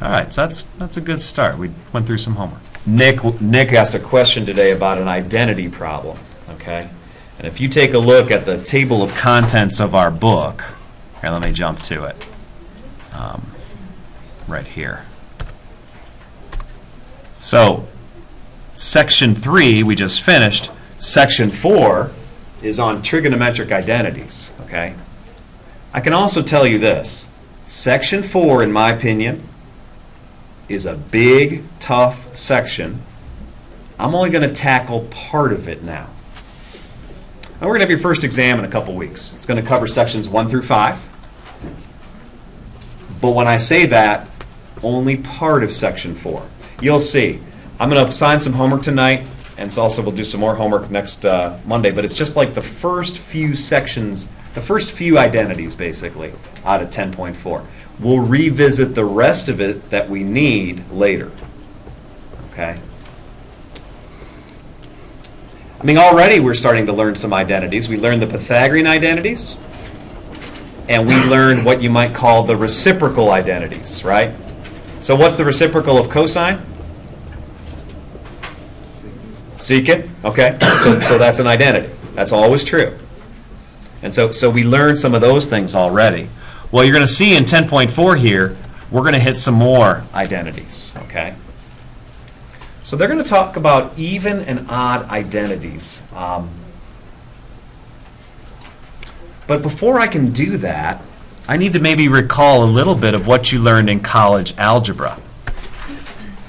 All right, so that's, that's a good start. We went through some homework. Nick, Nick asked a question today about an identity problem, okay? And if you take a look at the Table of contents of our book, here, let me jump to it. Um, Right here. So, section three, we just finished. Section four is on trigonometric identities, okay? I can also tell you this. Section four, in my opinion, is a big, tough section. I'm only going to tackle part of it now. And we're going to have your first exam in a couple weeks. It's going to cover sections one through five. But when I say that, only part of section four. You'll see. I'm going to assign some homework tonight, and also we'll do some more homework next uh, Monday. But it's just like the first few sections, the first few identities, basically, out of 10.4. We'll revisit the rest of it that we need later. Okay? I mean, already we're starting to learn some identities. We learned the Pythagorean identities, and we learned what you might call the reciprocal identities, right? So, what's the reciprocal of cosine? Secant. Okay, so, so that's an identity. That's always true. And so, so we learned some of those things already. Well, you're going to see in 10.4 here, we're going to hit some more. identities, okay? So they're going to talk about even and odd identities. Um, but before I can do that, I need to maybe recall a little bit of what you learned in college algebra.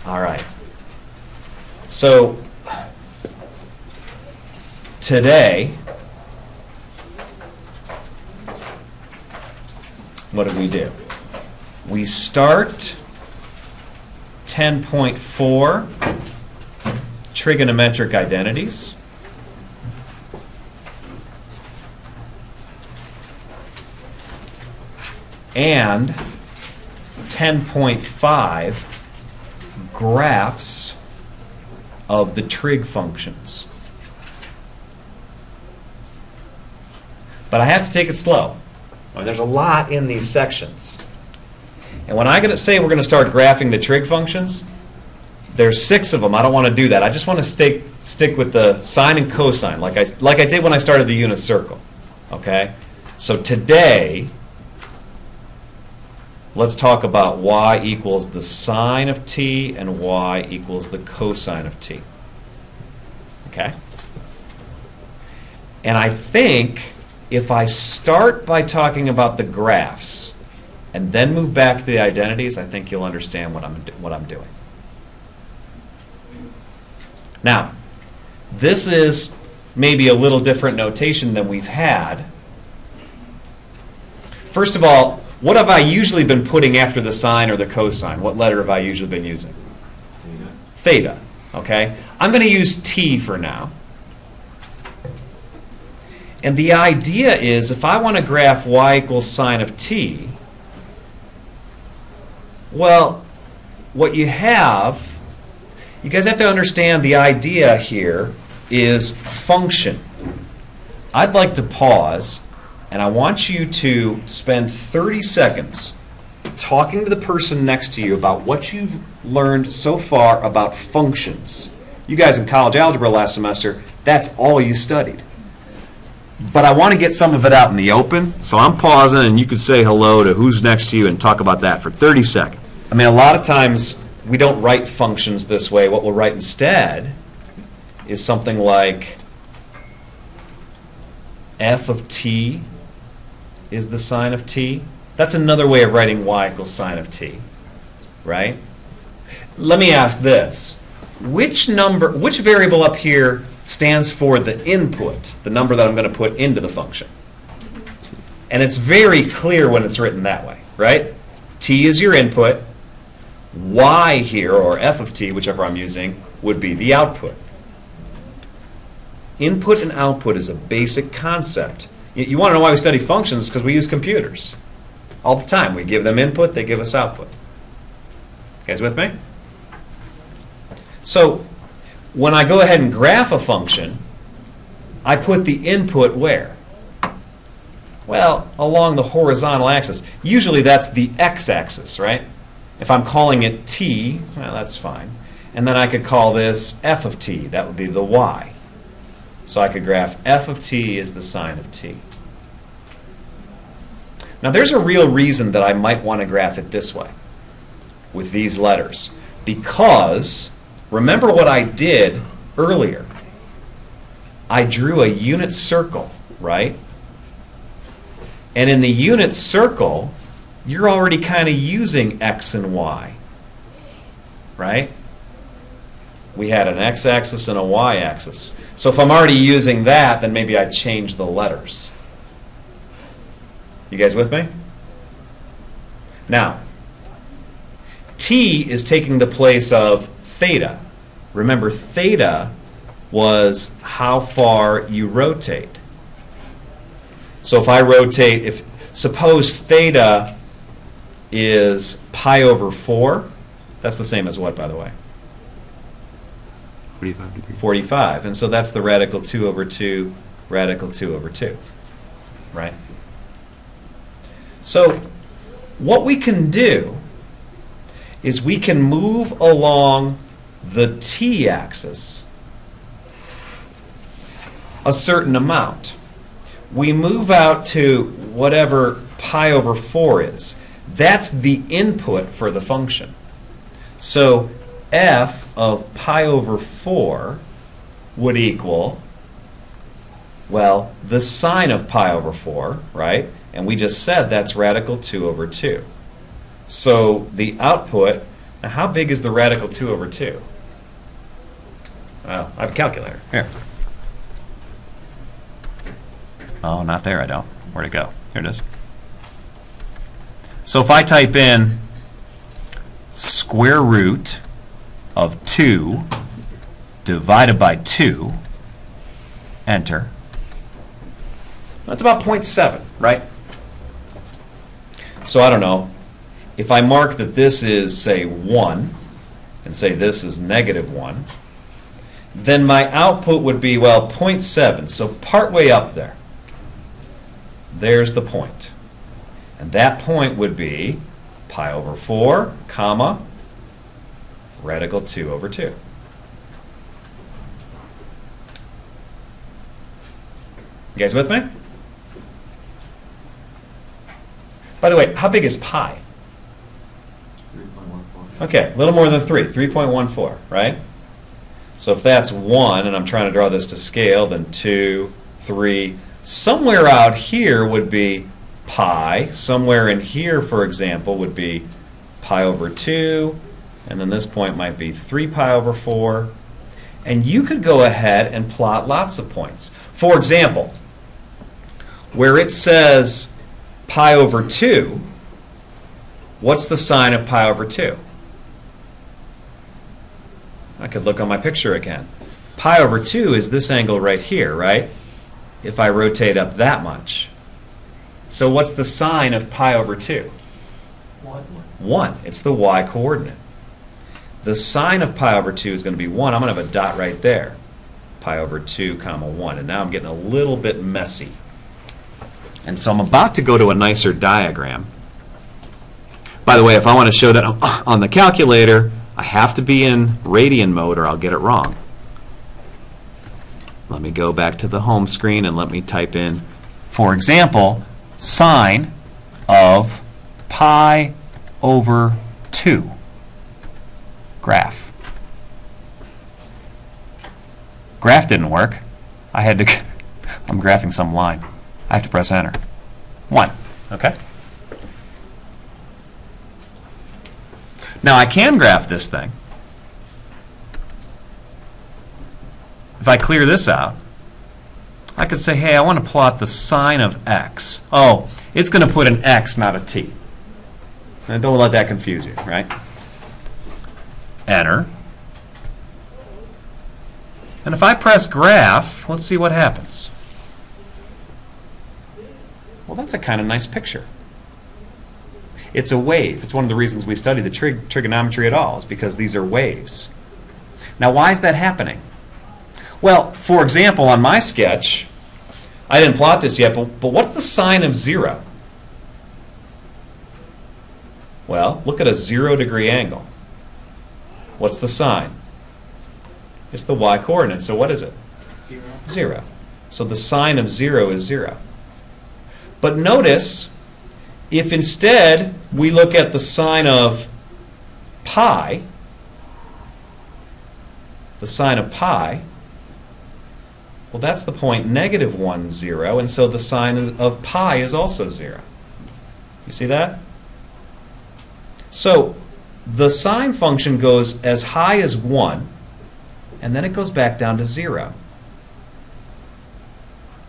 all right. So today, what do we do? We start 10.4 trigonometric identities. And 10.5 graphs of the trig functions. But I have to take it slow. I mean, there's a lot in these sections. And when to say we're going to start graphing the trig functions, there's six of them. I don't want to do that. I just want to stick stick with the sine and cosine, like I like I did when I started the unit circle. Okay. So today, let's talk about y equals the sine of t and y equals the cosine of t. Okay. And I think if I start by talking about the graphs and then move back to the identities, I think you'll understand what I'm what I'm doing. Now, this is maybe a little different notation than we've had. First of all, what have I usually been putting after the sine or the cosine? What letter have I usually been using? Theta. Okay? I'm going to use t for now. And the idea is if I want to graph y equals sine of t, well, what you have, you guys have to understand the idea here is function. I'd like to pause and I want you to spend 30 seconds talking to the person next to you about what you've learned so far about functions. You guys in college algebra last semester, that's all you studied. But I want to get some of it out in the open, so I'm pausing and you can say hello to who's next to you and talk about that for 30 seconds. I mean, a lot of times we don't write functions this way. What we'll write instead is something like f of t is the sine of t. That's another way of writing y equals sine of t, right? Let me ask this. Which number, which variable up here stands for the input, the number that I'm going to put into the function? And it's very clear when it's written that way, right? t is your input, y here, or f of t, whichever I'm using, would be the output. Input and output is a basic concept. You, you want to know why we study functions? Because we use computers all the time. We give them input, they give us output. You guys with me? So when I go ahead and graph a function, I put the input where? Well, along the horizontal axis. Usually that's the x-axis, right? If I'm calling it t, well, that's fine. And then I could call this f of t. That would be the y. So I could graph f of t is the sine of t. Now there's a real reason that I might want to graph it this way with these letters. Because remember what I did earlier. I drew a unit circle, right? And in the unit circle, you're already kind of using x and y, right? We had an x-axis and a y-axis. So if I'm already using that, then maybe I change the letters. You guys with me? Now, t is taking the place of theta. Remember, theta was how far you rotate. So if I rotate, if suppose theta is pi over 4, that's the same as what, by the way? 45 degrees. 45. And so that's the radical 2 over 2, radical 2 over 2. Right? So what we can do is we can move along the t-axis a certain amount. We move out to whatever pi over 4 is. That's the input for the function. So f of pi over 4 would equal, well, the sine of pi over 4, right? And we just said that's radical 2 over 2. So the output, now how big is the radical 2 over 2? Well, I have a calculator. Here. Oh, not there, I don't. Where'd it go? Here it is. So if I type in square root of 2 divided by 2, enter. That's about 0.7, right? So I don't know. If I mark that this is, say, 1, and say this is negative 1, then my output would be, well, 0.7, so partway up there. There's the point. And that point would be pi over 4, comma, radical 2 over 2. You guys with me? By the way, how big is pi? Okay, a little more than 3, 3.14, right? So if that's 1, and I'm trying to draw this to scale, then 2, 3. Somewhere out here would be pi. Somewhere in here, for example, would be pi over 2. And then this point might be 3 pi over 4. And you could go ahead and plot lots of points. For example, where it says pi over 2, what's the sine of pi over 2? I could look on my picture again. Pi over 2 is this angle right here, right? If I rotate up that much. So what's the sine of pi over 2? 1. 1. It's the y coordinate. The sine of pi over 2 is going to be 1. I'm going to have a dot right there. Pi over 2 comma 1. And now I'm getting a little bit messy. And so I'm about to go to a nicer diagram. By the way, if I want to show that on the calculator, I have to be in radian mode or I'll get it wrong. Let me go back to the home screen and let me type in, for example, sine of pi over 2 graph. Graph didn't work. I had to, I'm graphing some line. I have to press enter. 1. Okay? Now I can graph this thing. If I clear this out, I could say, hey, I want to plot the sine of x. Oh, it's going to put an x, not a t. And don't let that confuse you, right? Enter. And if I press graph, let's see what happens. Well, that's a kind of nice picture. It's a wave. It's one of the reasons we study the trig trigonometry at all, is because these are waves. Now, why is that happening? Well, for example, on my sketch, I didn't plot this yet, but, but what's the sine of 0? Well, look at a zero degree angle. What's the sine? It's the y coordinate. So what is it? Zero. Zero. So the sine of zero is zero. But notice, if instead we look at the sine of pi, the sine of pi, well, that's the point negative 1, 0, and so the sine of pi is also 0. You see that? So the sine function goes as high as 1, and then it goes back down to 0.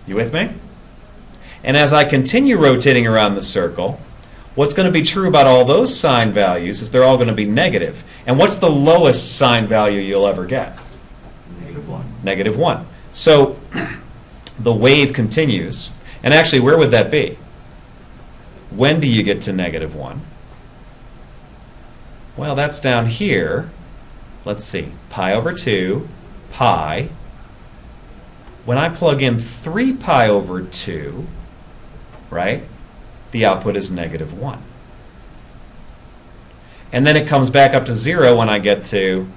You with me? And as I continue rotating around the circle, what's going to be true about all those sine values is they're all going to be negative. And what's the lowest sine value you'll ever get? Negative one. Negative 1. So the wave continues. And actually, where would that be? When do you get to negative 1? Well, that's down here. Let's see. Pi over 2, pi. When I plug in 3 pi over 2, right, the output is negative 1. And then it comes back up to 0 when I get to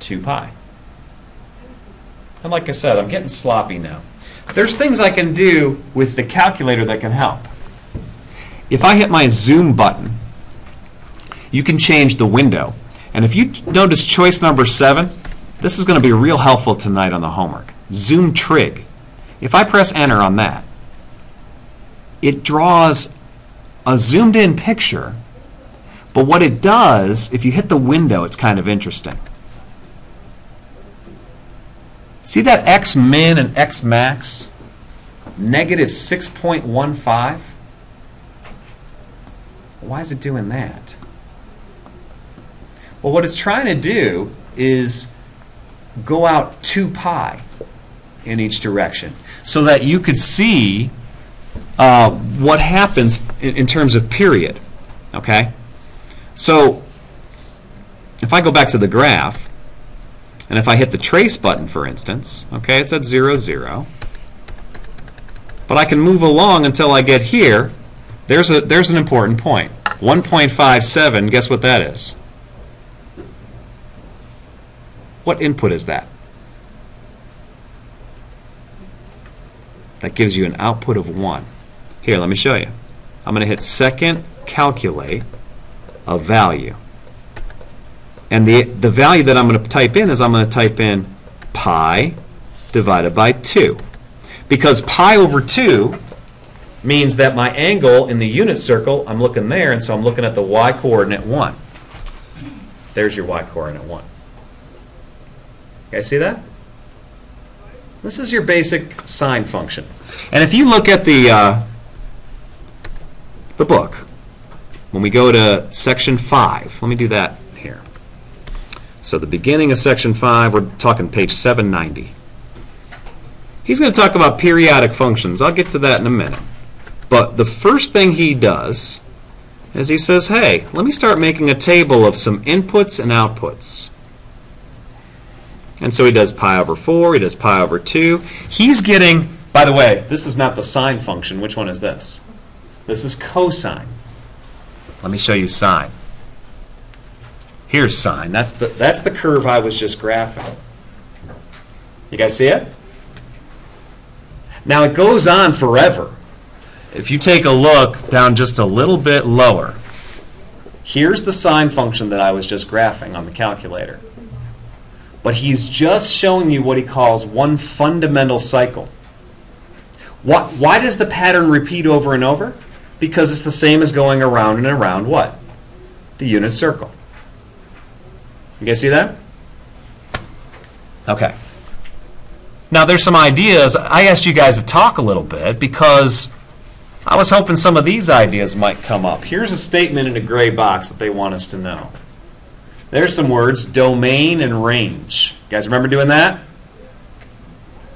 2 pi. And like I said, I'm getting sloppy now. There's things I can do with the calculator that can help. If I hit my zoom button, you can change the window. And if you notice choice number seven, this is going to be real helpful tonight on the homework. Zoom trig. If I press enter on that, it draws a zoomed in picture. But what it does, if you hit the window, it's kind of interesting. See that X min and X max? Negative 6.15? Why is it doing that? Well, what it's trying to do is go out 2 pi in each direction so that you could see uh, what happens in, in terms of period. Okay? So, if I go back to the graph, and if I hit the trace button, for instance, okay, it's at 0, 0. But I can move along until I get here. There's, a, there's an important point. 1.57, guess what that is? What input is that? That gives you an output of 1. Here, let me show you. I'm going to hit second calculate a value. And the, the value that I'm going to type in is I'm going to type in pi divided by 2. Because pi over 2 means that my angle in the unit circle, I'm looking there, and so I'm looking at the y coordinate 1. There's your y coordinate 1. You guys see that? This is your basic sine function. And if you look at the, uh, the book, when we go to section 5, let me do that here. So the beginning of section 5, we're talking page 790. He's going to talk about periodic functions. I'll get to that in a minute. But the first thing he does is he says, hey, let me start making a table of some inputs and outputs. And so he does pi over 4, he does pi over 2. He's getting, by the way, this is not the sine function. Which one is this? This is cosine. Let me show you sine. Here's sine. That's the, that's the curve I was just graphing. You guys see it? Now it goes on forever. If you take a look down just a little bit lower, here's the sine function that I was just graphing on the calculator. But he's just showing you what he calls one fundamental cycle. Why, why does the pattern repeat over and over? Because it's the same as going around and around what? The unit circle. You guys see that? Okay. Now, there's some ideas. I asked you guys to talk a little bit because I was hoping some of these ideas might come up. Here's a statement in a gray box that they want us to know. There's some words domain and range. You guys remember doing that?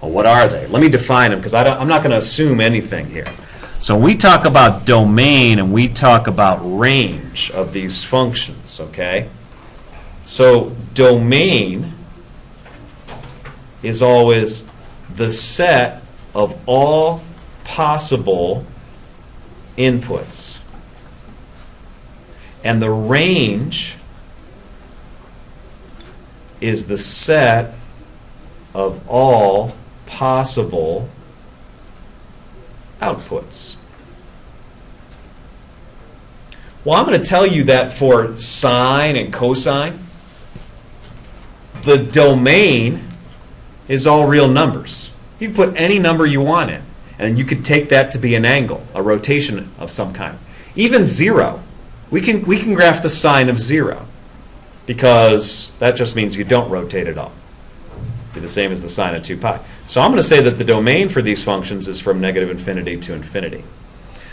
Well, what are they? Let me define them because I'm not going to assume anything here. So we talk about domain and we talk about range of these functions, okay? So domain is always the set of all possible inputs. And the range is the set of all possible outputs. Well, I'm going to tell you that for sine and cosine, the domain is all real numbers. You can put any number you want in, and you could take that to be an angle, a rotation of some kind. Even zero, we can, we can graph the sine of zero, because that just means you don't rotate at all. Be the same as the sine of 2 pi. So I'm going to say that the domain for these functions is from negative infinity to infinity.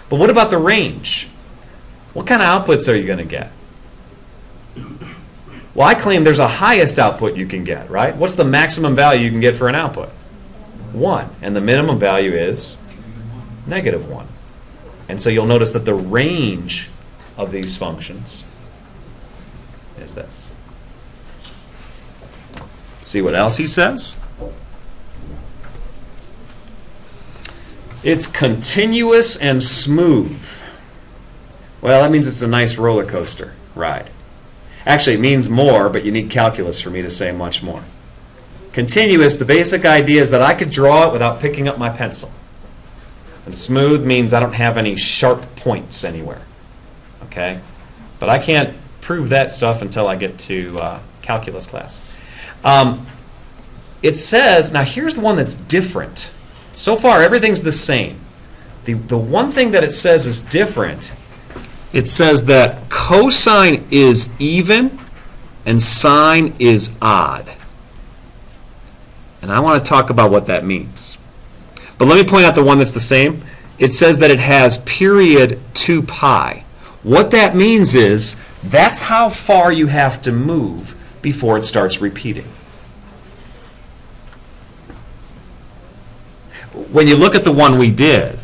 But what about the range? What kind of outputs are you going to get? Well, I claim there's a highest output you can get, right? What's the maximum value you can get for an output? 1. And the minimum value is negative 1. And so you'll notice that the range of these functions is this. See what else he says? It's continuous and smooth. Well, that means it's a nice roller coaster ride. Actually, it means more, but you need calculus for me to say much more. Continuous, the basic idea is that I could draw it without picking up my pencil. And smooth means I don't have any sharp points anywhere. Okay? But I can't prove that stuff until I get to uh, calculus class. Um, it says, now here's the one that's different. So far, everything's the same. The, the one thing that it says is different, it says that cosine is even and sine is odd. And I want to talk about what that means. But let me point out the one that's the same. It says that it has period 2 pi. What that means is that's how far you have to move before it starts repeating. When you look at the one we did,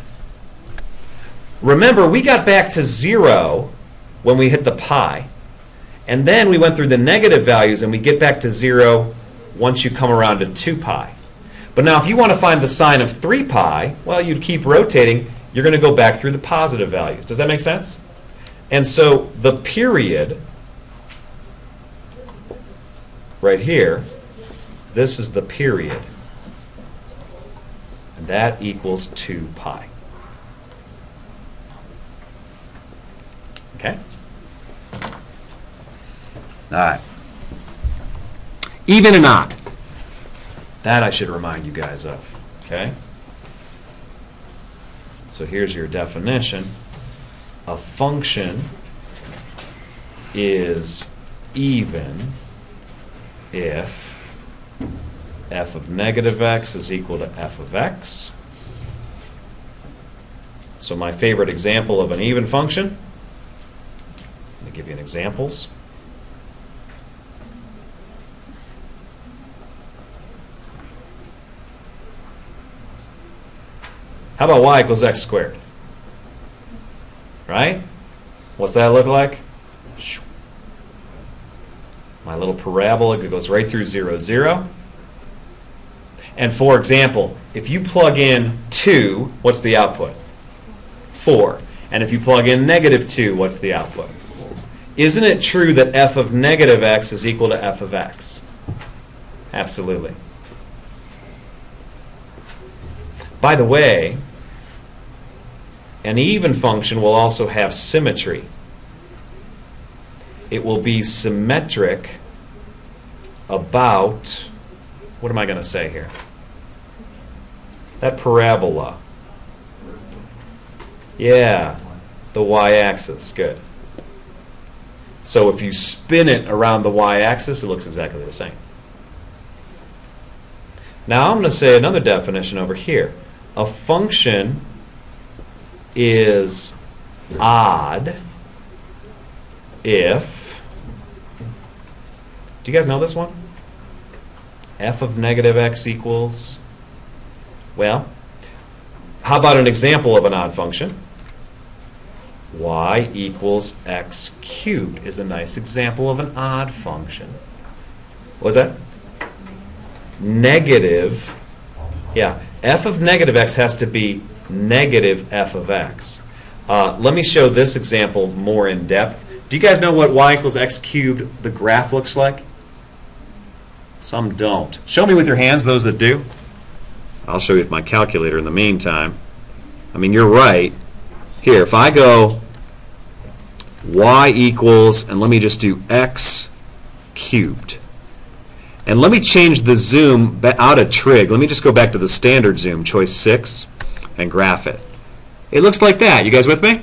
remember we got back to zero when we hit the pi. And then we went through the negative values and we get back to zero once you come around to 2 pi. But now if you want to find the sine of 3 pi, well, you'd keep rotating. You're going to go back through the positive values. Does that make sense? And so the period right here, this is the period. And that equals 2 pi. Okay? All right. Even and odd. That I should remind you guys of. Okay? So here's your definition. A function is even if f of negative x is equal to f of x. So my favorite example of an even function, let me give you an examples. How about y equals x squared? Right? What's that look like? My little parabola goes right through 0, 0. And for example, if you plug in 2, what's the output? 4. And if you plug in negative 2, what's the output? Isn't it true that f of negative x is equal to f of x? Absolutely. By the way, an even function will also have symmetry. It will be symmetric about, what am I going to say here? That parabola. Yeah, the y-axis, good. So if you spin it around the y-axis, it looks exactly the same. Now I'm going to say another definition over here. A function is odd if, do you guys know this one? f of negative x equals, well, how about an example of an odd function? y equals x cubed is a nice example of an odd function. What was that? Negative, yeah, f of negative x has to be negative f of x. Uh, let me show this example more in depth Do you guys know what y equals x cubed, the graph looks like? Some don't. Show me with your hands, those that do. I'll show you with my calculator in the meantime. I mean, you're right. Here, if I go y equals, and let me just do x cubed. And let me change the zoom out of trig. Let me just go back to the standard zoom, choice 6, and graph it. It looks like that. You guys with me?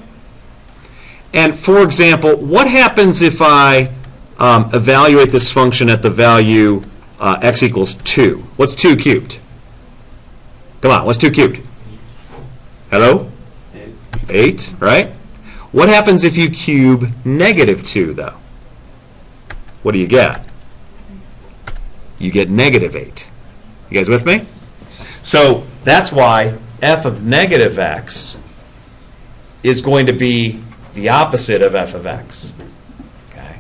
And for example, what happens if I um, evaluate this function at the value uh, x equals 2? What's 2 cubed? Come on, what's 2 cubed? Hello? 8, right? What happens if you cube negative 2, though? What do you get? You get negative 8. You guys with me? So that's why f of negative x is going to be the opposite of f of x. Okay?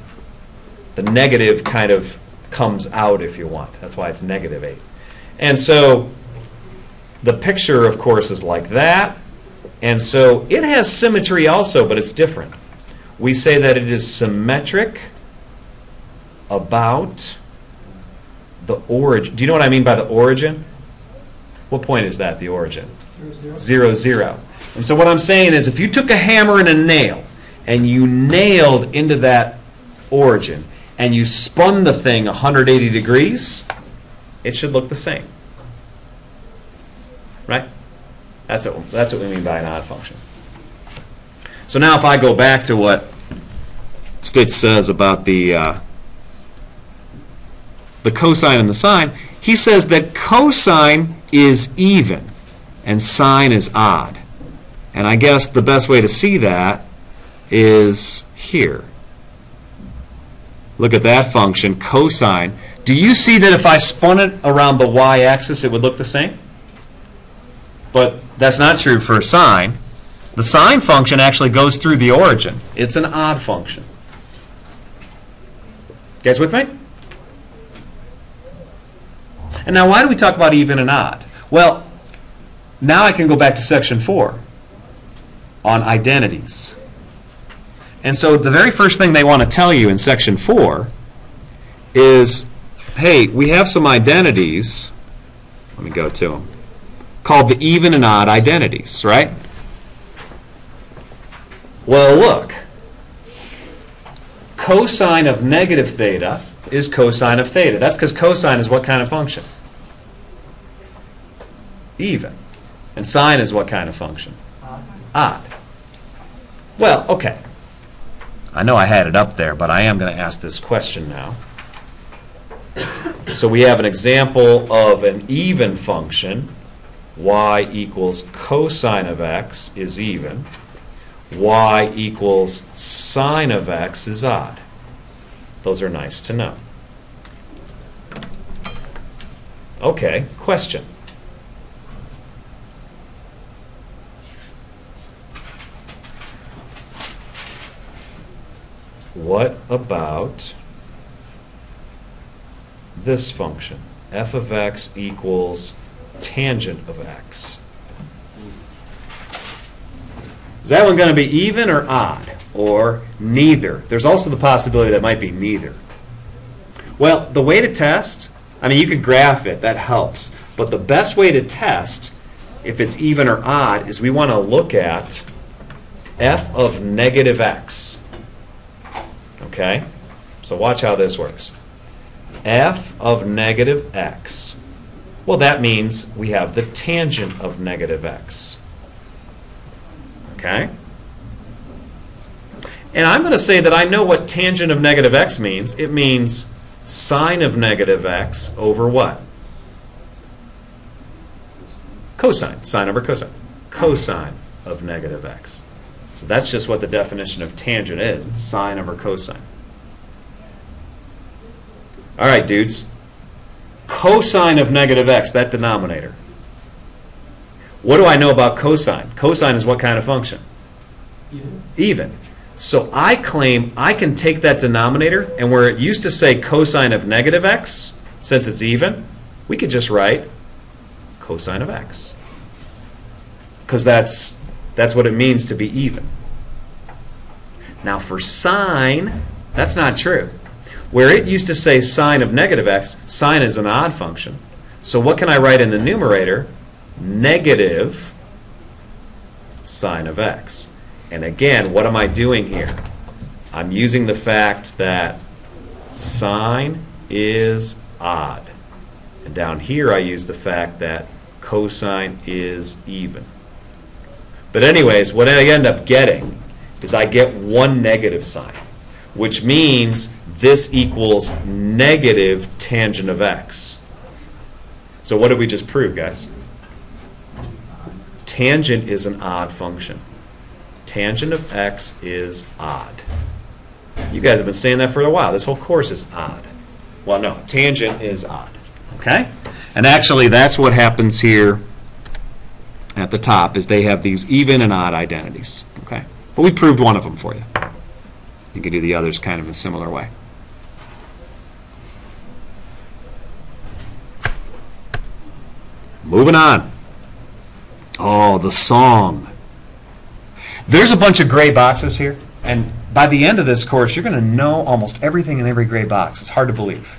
The negative kind of comes out if you want. That's why it's negative 8. And so the picture, of course, is like that. And so it has symmetry also, but it's different. We say that it is symmetric about the origin. Do you know what I mean by the origin? What point is that, the origin? Zero, zero. And so what I'm saying is if you took a hammer and a nail and you nailed into that origin and you spun the thing 180 degrees, it should look the same. Right? That's what, that's what we mean by an odd function. So now if I go back to what Stitz says about the, uh, the cosine and the sine, he says that cosine is even and sine is odd. And I guess the best way to see that is here. Look at that function, cosine. Do you see that if I spun it around the y-axis, it would look the same? But that's not true for a sine. The sine function actually goes through the origin. It's an odd function. You guys with me? And now, why do we talk about even and odd? Well, now I can go back to section four on identities. And so, the very first thing they want to tell you in section four is hey, we have some identities. Let me go to them. Called the even and odd identities, right? Well, look. Cosine of negative theta is cosine of theta. That's because cosine is what kind of function? Even. And sine is what kind of function? Odd. Well, okay. I know I had it up there, but I am going to ask this question now. So we have an example of an even function. Y equals cosine of x is even. y equals sine of x is odd. Those are nice to know. Okay, question. What about this function? f of x equals tangent of x. Is that one going to be even or odd? Or neither? There's also the possibility that might be neither. Well, the way to test, I mean, you could graph it, that helps. But the best way to test if it's even or odd is we want to look at f of negative x. Okay? So watch how this works. f of negative x. Well, that means we have the tangent of negative x. Okay? And I'm going to say that I know what tangent of negative x means. It means sine of negative x over what? Cosine. Sine over cosine. Cosine of negative x. So that's just what the definition of tangent is. It's sine over cosine. All right, dudes. Cosine of negative x, that denominator. What do I know about cosine? Cosine is what kind of function? Even. Even. So I claim I can take that denominator, and where it used to say cosine of negative x, since it's even, we could just write cosine of x. Because that's, that's what it means to be even. Now for sine, that's not true. Where it used to say sine of negative x, sine is an odd function. So what can I write in the numerator? Negative sine of x. And again, what am I doing here? I'm using the fact that sine is odd. And down here I use the fact that cosine is even. But anyways, what I end up getting is I get one negative sign, which means this equals negative tangent of x. So what did we just prove, guys? Tangent is an odd function. Tangent of x is odd. You guys have been saying that for a while. This whole course is odd. Well, no, tangent is odd. Okay? And actually, that's what happens here at the top, is they have these even and odd identities. Okay? But we proved one of them for you. You can do the others kind of in a similar way. Moving on. Oh, the song. There's a bunch of gray boxes here, and by the end of this course, you're going to know almost everything in every gray box. It's hard to believe.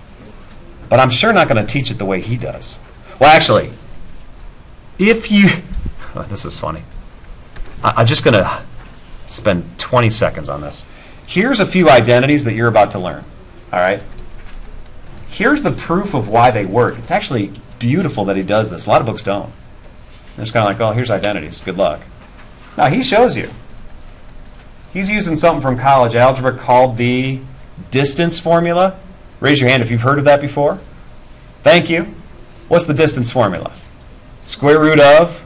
But I'm sure not going to teach it the way he does. Well, actually, if you. Oh, this is funny. I, I'm just going to spend 20 seconds on this. Here's a few identities that you're about to learn. All right? Here's the proof of why they work. It's actually beautiful that he does this. A lot of books don't. They're just kind of like, oh, here's identities. Good luck. Now, he shows you. He's using something from college algebra called the distance formula. Raise your hand if you've heard of that before. Thank you. What's the distance formula? Square root of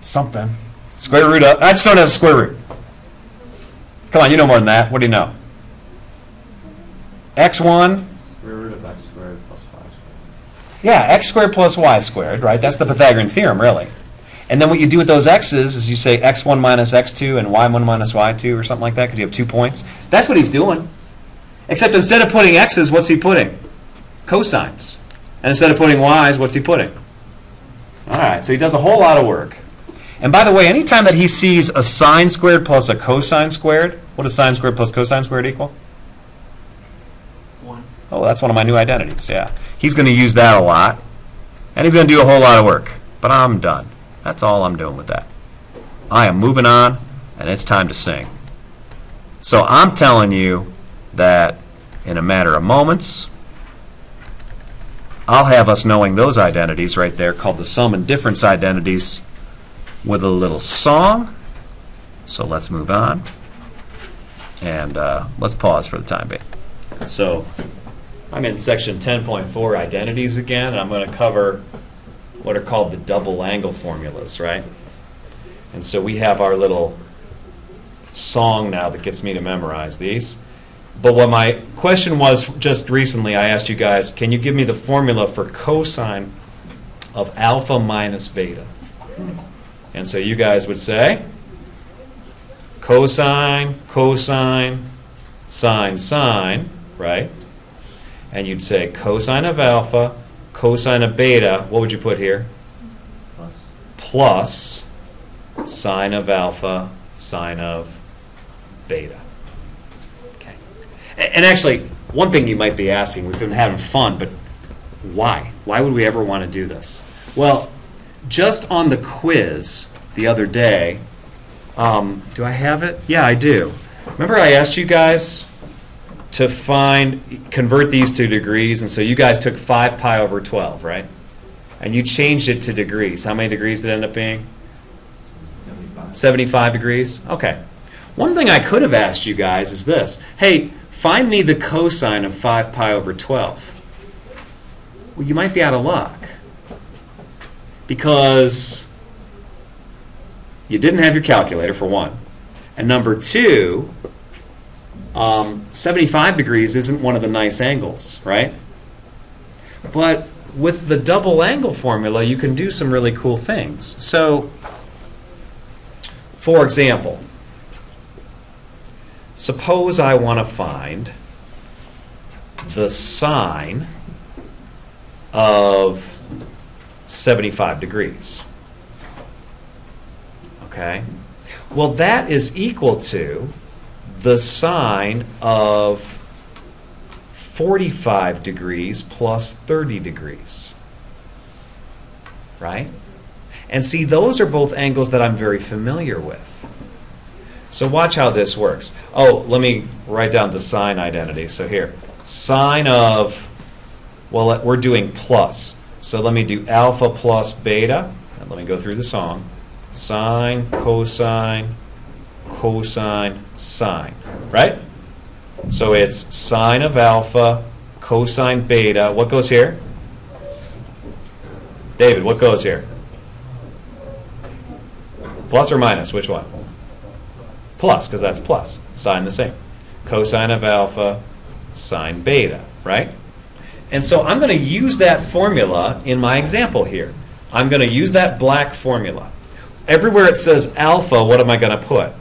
something. Square root of, I just know it as a square root. Come on, you know more than that. What do you know? x1 Square root of x squared plus y squared. Yeah, x squared plus y squared, right? That's the Pythagorean theorem, really. And then what you do with those x's is you say x1 minus x2 and y1 minus y2 or something like that because you have two points. That's what he's doing. Except instead of putting x's, what's he putting? Cosines. And instead of putting y's, what's he putting? All right, so he does a whole lot of work. And by the way, anytime that he sees a sine squared plus a cosine squared, what does sine squared plus cosine squared equal? One. Oh, that's one of my new identities, yeah. He's going to use that a lot, and he's going to do a whole lot of work. But I'm done. That's all I'm doing with that. I am moving on, and it's time to sing. So I'm telling you that in a matter of moments, I'll have us knowing those identities right there called the sum and difference identities with a little song. So let's move on. And uh, let's pause for the time being. So I'm in section 10.4 identities again, and I'm going to cover what are called the double angle formulas, right? And so we have our little song now that gets me to memorize these. But what my question was just recently, I asked you guys, can you give me the formula for cosine of alpha minus beta? And so you guys would say cosine, cosine, sine, sine, right? And you'd say cosine of alpha, cosine of beta, what would you put here? Plus. Plus sine of alpha, sine of beta. Okay. And actually, one thing you might be asking, we've been having fun, but why? Why would we ever want to do this? Well, just on the quiz the other day, um, do I have it? Yeah, I do. Remember I asked you guys to find, convert these to degrees, and so you guys took 5 pi over 12, right? And you changed it to degrees. How many degrees did it end up being? Seventy-five. 75 degrees? Okay. One thing I could have asked you guys is this Hey, find me the cosine of 5 pi over 12. Well, you might be out of luck. Because you didn't have your calculator, for one. And number two, um, 75 degrees isn't one of the nice angles, right? But with the double angle formula, you can do some really cool things. So, for example, suppose I want to find the sine of 75 degrees. Okay? Well, that is equal to the sine of 45 degrees plus 30 degrees. Right? And see, those are both angles that I'm very familiar with. So watch how this works. Oh, let me write down the sine identity. So here, sine of, well, we're doing plus. So let me do alpha plus beta. And let me go through the song. Sine, cosine, cosine, sine. Right? So it's sine of alpha, cosine beta. What goes here? David, what goes here? Plus or minus? Which one? Plus, because that's plus. Sine the same. Cosine of alpha, sine beta, right? And so I'm going to use that formula in my example here. I'm going to use that black formula. Everywhere it says alpha, what am I going to put?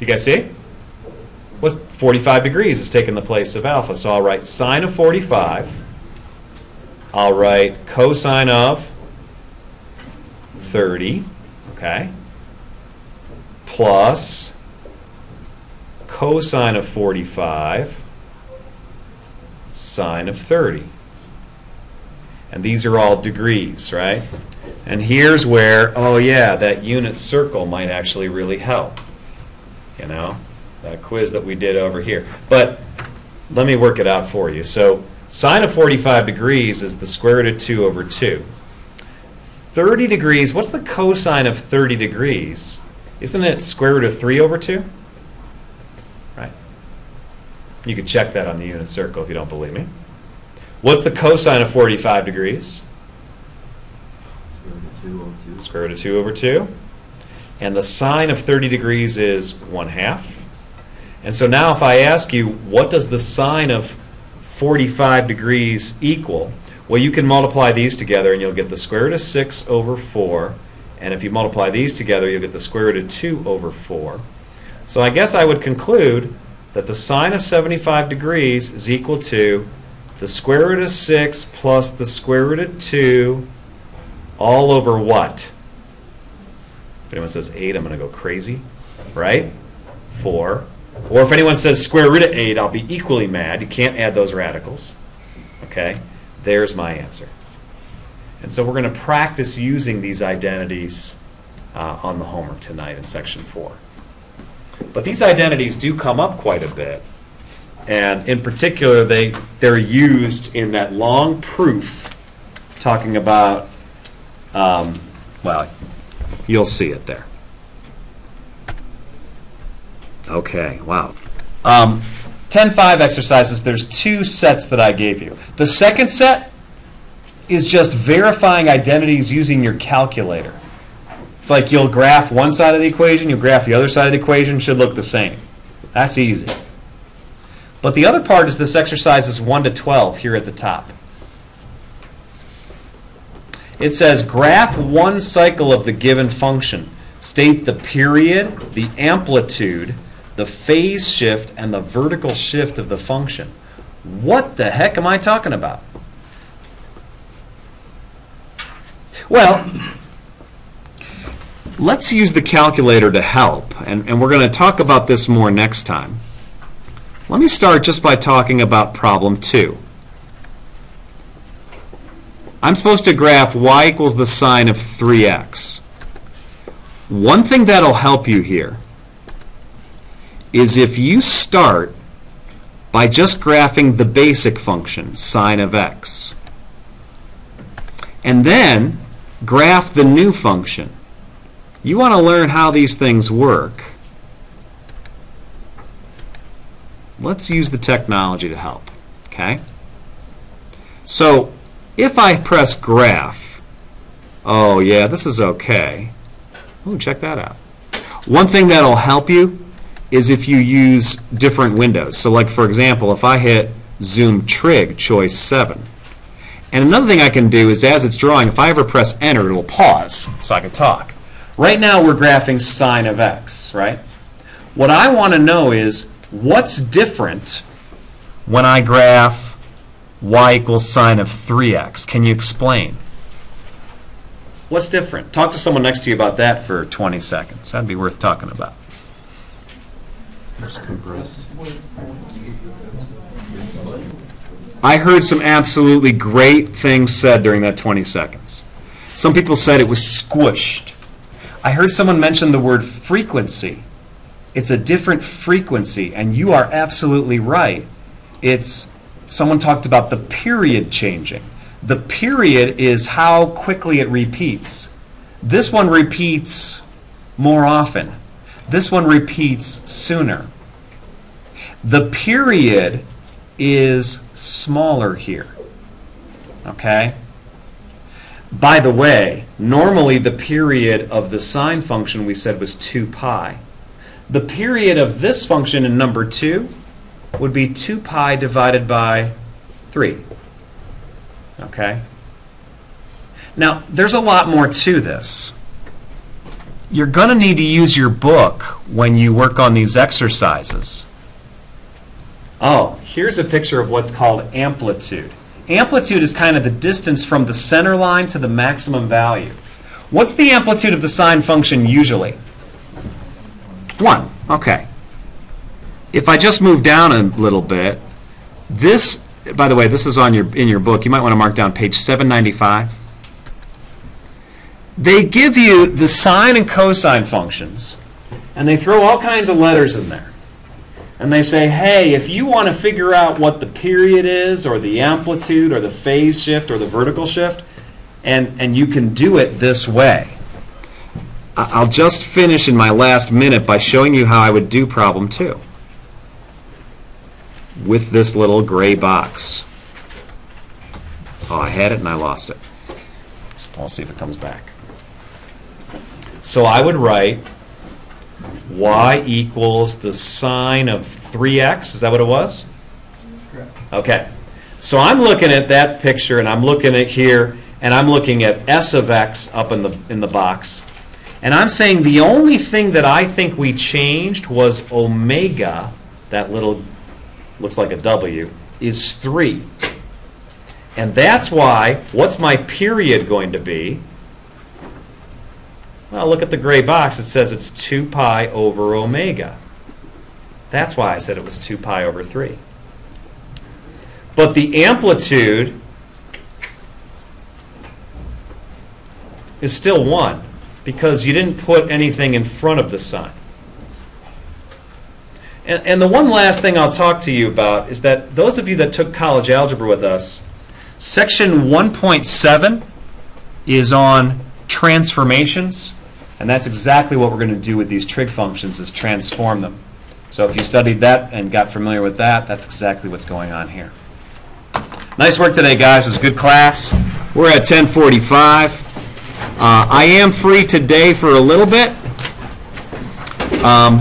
You guys see? What's 45 degrees is taking the place of alpha. So I'll write sine of 45. I'll write cosine of 30, okay? Plus cosine of 45, sine of 30. And these are all degrees, right? And here's where, oh yeah, that unit circle might actually really help. You know, that quiz that we did over here. But let me work it out for you. So sine of 45 degrees is the square root of 2 over 2. 30 degrees, what's the cosine of 30 degrees? Isn't it square root of 3 over 2? You could check that on the unit circle if you don't believe me. What's the cosine of 45 degrees? Square root of two over two. Square root of 2 over 2. And the sine of 30 degrees is 1 half. And so now if I ask you, what does the sine of 45 degrees equal? Well, you can multiply these together and you'll get the square root of 6 over 4. And if you multiply these together, you'll get the square root of 2 over 4. So I guess I would conclude that the sine of 75 degrees is equal to the square root of 6 plus the square root of 2 all over what? If anyone says 8, I'm going to go crazy, right? 4. Or if anyone says square root of 8, I'll be equally mad. You can't add those radicals. Okay? There's my answer. And so we're going to practice using these identities uh, on the homework tonight in section 4. But these identities do come up quite a bit. And in particular, they, they're used in that long proof talking about, um, well, you'll see it there. Okay, wow. Um, 10-5 exercises, there's two sets that I gave you. The second set is just verifying identities using your calculator. It's like you'll graph one side of the equation, you'll graph the other side of the equation, should look the same. That's easy. But the other part is this exercise is 1 to 12 here at the top. It says graph one cycle of the given function. State the period, the amplitude, the phase shift, and the vertical shift of the function. What the heck am I talking about? Well, let's use the calculator to help, and, and we're going to talk about this more next time. Let me start just by talking about problem two. I'm supposed to graph y equals the sine of 3x. One thing that'll help you here is if you start by just graphing the basic function, sine of x, and then graph the new function. You want to learn how these things work. Let's use the technology to help, okay? So, if I press graph, oh yeah, this is okay. Oh, check that out. One thing that'll help you is if you use different windows. So like for example, if I hit zoom trig choice 7. And another thing I can do is as it's drawing, if I ever press enter, it'll pause so I can talk. Right now we're graphing sine of x, right? What I want to know is what's different when I graph y equals sine of 3x. Can you explain? What's different? Talk to someone next to you about that for 20 seconds. That'd be worth talking about. I heard some absolutely great things said during that 20 seconds. Some people said it was squished. I heard someone mention the word frequency. It's a different frequency, and you are absolutely right. It's someone talked about the period changing. The period is how quickly it repeats. This one repeats more often. This one repeats sooner. The period is smaller here. Okay? By the way, normally the period of the sine function we said was 2 pi. The period of this function in number 2 would be 2 pi divided by 3. Okay? Now, there's a lot more to this. You're going to need to use your book when you work on these exercises. Oh, here's a picture of what's called amplitude. Amplitude is kind of the distance from the center line to the maximum value. What's the amplitude of the sine function usually? 1. Okay. If I just move down a little bit, this, by the way, this is on your in your book. You might want to mark down page 795. They give you the sine and cosine functions, and they throw all kinds of letters in there. And they say, hey, if you want to figure out what the period is, or the amplitude, or the phase shift, or the vertical shift, and, and you can do it this way. I'll just finish in my last minute by showing you how I would do problem two with this little gray box. Oh, I had it and I lost it. I'll see if it comes back. So I would write y equals the sine of 3x. Is that what it was? Okay. So I'm looking at that picture and I'm looking at here and I'm looking at s of x up in the in the box. And I'm saying the only thing that I think we changed was omega, that little looks like a W, is 3. And that's why, what's my period going to be? Well, look at the gray box. It says it's 2 pi over omega. That's why I said it was 2 pi over 3. But the amplitude is still 1 because you didn't put anything in front of the sine. And, and the one last thing I'll talk to you about is that those of you that took college algebra with us, section 1.7 is on transformations, and that's exactly what we're going to do with these trig functions is transform them. So if you studied that and got familiar with that, that's exactly what's going on here. Nice work today, guys. It was a good class. We're at 1045. Uh, I am free today for a little bit. Um,